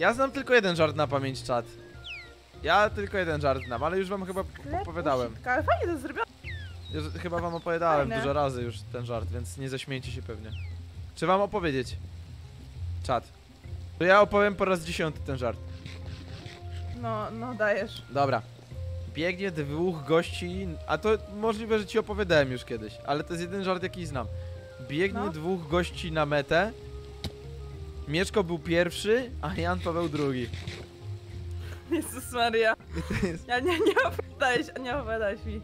Ja znam tylko jeden żart na pamięć, czat. Ja tylko jeden żart znam, ale już wam chyba opowiadałem. fajnie to zrobione. Chyba wam opowiadałem Fajne. dużo razy już ten żart, więc nie zaśmiejcie się pewnie. Czy wam opowiedzieć? Czat. To ja opowiem po raz dziesiąty ten żart. No, no dajesz. Dobra. Biegnie dwóch gości, a to możliwe, że ci opowiadałem już kiedyś, ale to jest jeden żart, jaki znam. Biegnie No. dwóch gości na metę. Mieszko był pierwszy, a Jan Paweł drugi. Jezus Maria. Ja nie, nie opowiadałeś, nie opowiadałeś mi.